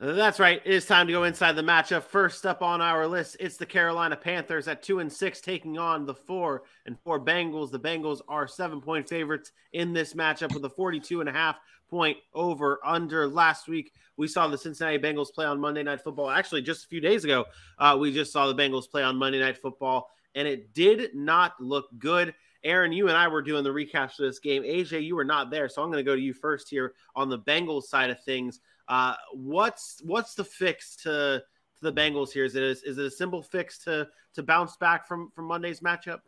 That's right. It is time to go inside the matchup. First up on our list, it's the Carolina Panthers at two and six taking on the four and four Bengals. The Bengals are seven point favorites in this matchup with a 42 and a half point over under. Last week, we saw the Cincinnati Bengals play on Monday Night Football. Actually, just a few days ago, uh, we just saw the Bengals play on Monday Night Football, and it did not look good. Aaron, you and I were doing the recaps for this game. AJ, you were not there, so I'm going to go to you first here on the Bengals side of things. Uh, what's what's the fix to, to the Bengals here? Is it a, is it a simple fix to to bounce back from from Monday's matchup?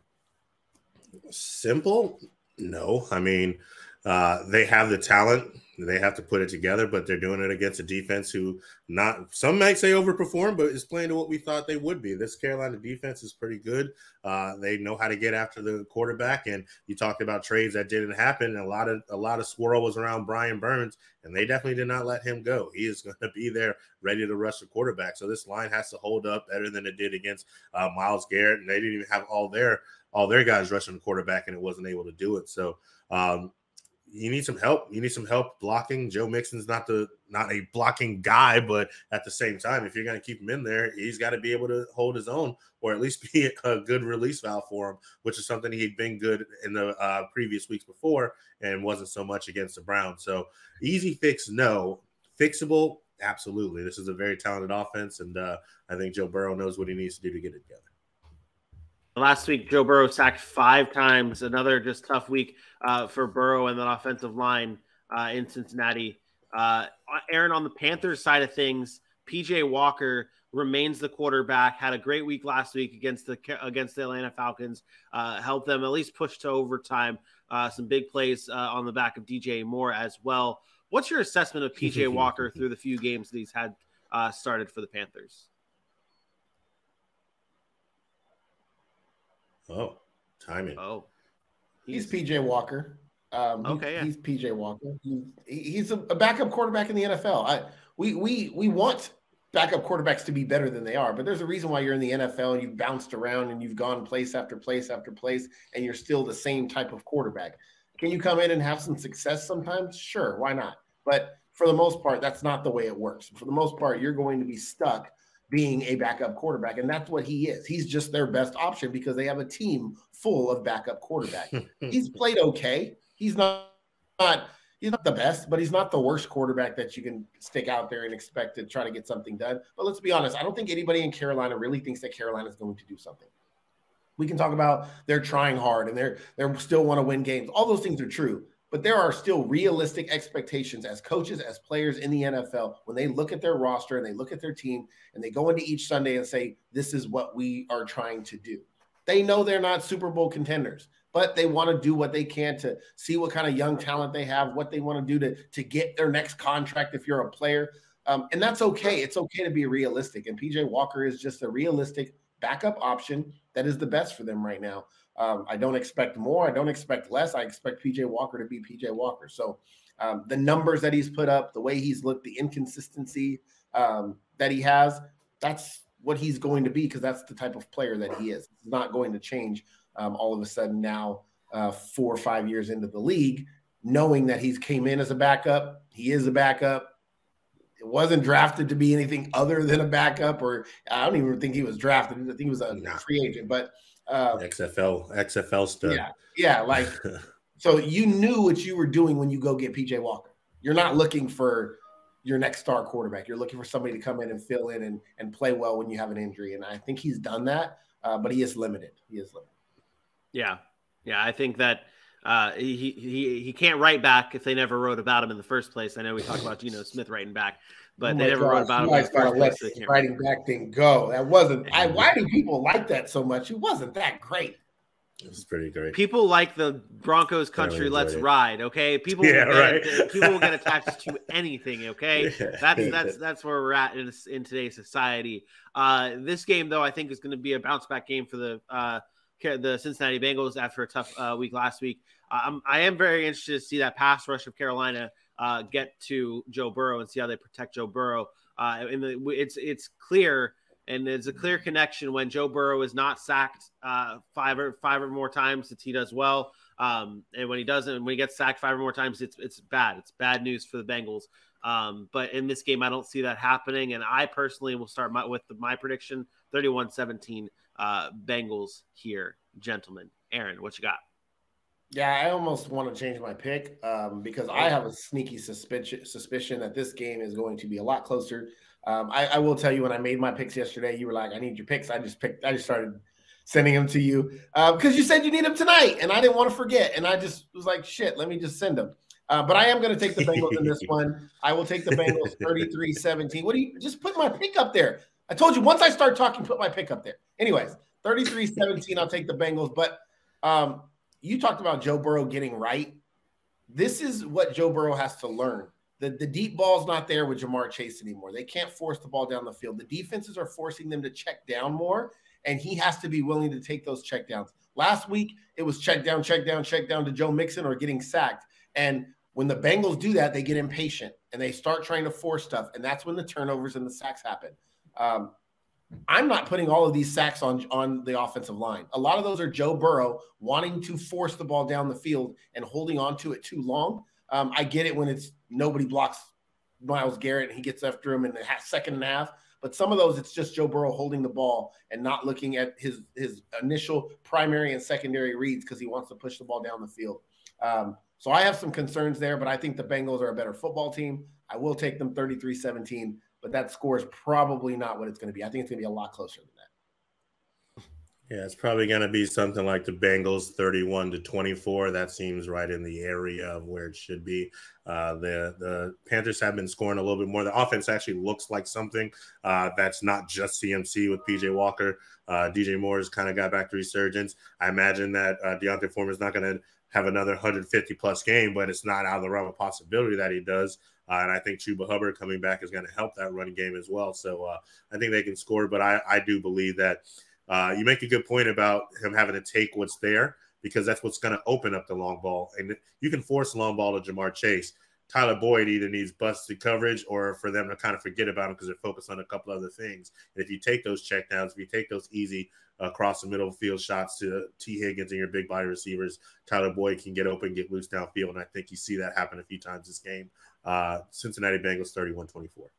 Simple? No. I mean, uh, they have the talent. They have to put it together, but they're doing it against a defense who not some might say overperformed, but is playing to what we thought they would be. This Carolina defense is pretty good. Uh, they know how to get after the quarterback. And you talked about trades that didn't happen. A lot of a lot of swirl was around Brian Burns, and they definitely did not let him go. He is going to be there ready to rush the quarterback. So this line has to hold up better than it did against uh, Myles Garrett, and they didn't even have all their all their guys rushing the quarterback, and it wasn't able to do it. So um, you need some help. You need some help blocking. Joe Mixon's not the not a blocking guy, but at the same time, if you're going to keep him in there, he's got to be able to hold his own, or at least be a good release valve for him, which is something he'd been good in the uh, previous weeks before, and wasn't so much against the Browns. So easy fix, no. Fixable, absolutely. This is a very talented offense, and uh, I think Joe Burrow knows what he needs to do to get it together. Last week, Joe Burrow sacked five times. Another just tough week uh, for Burrow and the offensive line uh, in Cincinnati. Uh, Aaron, on the Panthers side of things, PJ Walker remains the quarterback. Had a great week last week against the against the Atlanta Falcons. Uh, helped them at least push to overtime. Uh, some big plays uh, on the back of DJ Moore as well. What's your assessment of PJ Walker through the few games that he's had started for the Panthers? Oh, timing. Oh, he's, he's PJ Walker. Um, okay, yeah. he's PJ Walker. He's, he's a, backup quarterback in the NFL. I, we we we want backup quarterbacks to be better than they are, but there's a reason why you're in the NFL and you've bounced around and you've gone place after place after place, and you're still the same type of quarterback. Can you come in and have some success sometimes? Sure, why not? But for the most part, that's not the way it works. For the most part, you're going to be stuck being a backup quarterback. And that's what he is. He's just their best option because they have a team full of backup quarterback. he's played okay. He's not, not he's not the best, but he's not the worst quarterback that you can stick out there and expect to try to get something done. But let's be honest, I don't think anybody in Carolina really thinks that Carolina is going to do something. We can talk about they're trying hard and they're they still want to win games. All those things are true but there are still realistic expectations as coaches, as players in the NFL, when they look at their roster and they look at their team and they go into each Sunday and say, This is what we are trying to do. They know they're not Super Bowl contenders, but they want to do what they can to see what kind of young talent they have, what they want to do to, to get their next contract if you're a player. Um, and that's okay. It's okay to be realistic. And PJ Walker is just a realistic backup option that is the best for them right now. Um, I don't expect more. I don't expect less. I expect PJ Walker to be PJ Walker. So um, the numbers that he's put up, the way he's looked, the inconsistency um, that he has, that's what he's going to be because that's the type of player that he is. It's not going to change um, all of a sudden now, uh, four or five years into the league, knowing that he's came in as a backup. He is a backup. It wasn't drafted to be anything other than a backup, or I don't even think he was drafted. I think he was a free agent, but – uh, XFL XFL stuff. Yeah, yeah. Like, so you knew what you were doing when you go get PJ Walker. You're not looking for your next star quarterback. You're looking for somebody to come in and fill in and, and play well when you have an injury. And I think he's done that, uh, but he is limited. He is limited. Yeah, yeah. I think that uh, he he he can't write back if they never wrote about him in the first place. I know we talked about Geno Smith writing back, but oh they never gosh, wrote about him. I started let the writing back thing go. That wasn't. I, why do people like that so much? It wasn't that great. It was pretty great. People like the Broncos country. Let's it. ride. Okay, people. Yeah, will right. Get, people will get attached to anything. Okay, yeah. that's that's that's where we're at in, in today's society. Uh, this game, though, I think is going to be a bounce back game for the uh, the Cincinnati Bengals after a tough uh, week last week. I'm, I am very interested to see that pass rush of Carolina uh, get to Joe Burrow and see how they protect Joe Burrow. Uh, and the, it's it's clear and there's a clear connection when Joe Burrow is not sacked uh, five or five or more times that he does well. Um, and when he doesn't, when he gets sacked five or more times, it's it's bad. It's bad news for the Bengals. Um, but in this game, I don't see that happening. And I personally will start my, with my prediction 31 17 uh, Bengals here, gentlemen. Aaron, what you got? Yeah, I almost want to change my pick um, because I have a sneaky suspicion suspicion that this game is going to be a lot closer. Um, I, I, will tell you when I made my picks yesterday, you were like, "I need your picks." I just picked. I just started sending them to you because uh, you said you need them tonight, and I didn't want to forget. And I just was like, "Shit, let me just send them." Uh, but I am going to take the Bengals in this one. I will take the Bengals 33-17. What do you just put my pick up there? I told you once I start talking, put my pick up there. Anyways, 33-17, I'll take the Bengals. But um, you talked about Joe Burrow getting right. This is what Joe Burrow has to learn. The, the deep ball's not there with Ja'Marr Chase anymore. They can't force the ball down the field. The defenses are forcing them to check down more, and he has to be willing to take those check downs. Last week, it was check down, check down, check down to Joe Mixon or getting sacked. And when the Bengals do that, they get impatient and they start trying to force stuff. And that's when the turnovers and the sacks happen. Um, I'm not putting all of these sacks on on the offensive line. A lot of those are Joe Burrow wanting to force the ball down the field and holding on to it too long. Um, I get it when it's nobody blocks Myles Garrett and he gets after him in the second and a half. But some of those, it's just Joe Burrow holding the ball and not looking at his his initial primary and secondary reads because he wants to push the ball down the field. Um, so I have some concerns there, but I think the Bengals are a better football team. I will take them 33 17 but that score is probably not what it's going to be. I think it's going to be a lot closer than that. Yeah, it's probably going to be something like the Bengals 31 to 24. That seems right in the area of where it should be. Uh, the the Panthers have been scoring a little bit more. The offense actually looks like something uh, that's not just CMC with PJ Walker. Uh, DJ Moore's kind of got back to resurgence. I imagine that uh, Foreman is not going to have another 150 plus game, but it's not out of the realm of possibility that he does. Uh, and I think Chuba Hubbard coming back is going to help that running game as well. So uh, I think they can score. But I, I do believe that uh, you make a good point about him having to take what's there because that's what's going to open up the long ball. And you can force long ball to Ja'Marr Chase. Tyler Boyd either needs busted coverage or for them to kind of forget about him because they're focused on a couple other things. And if you take those checkdowns, if you take those easy across the middle field shots to Tee Higgins and your big body receivers, Tyler Boyd can get open, get loose downfield. And I think you see that happen a few times this game. Uh, Cincinnati Bengals 31 24.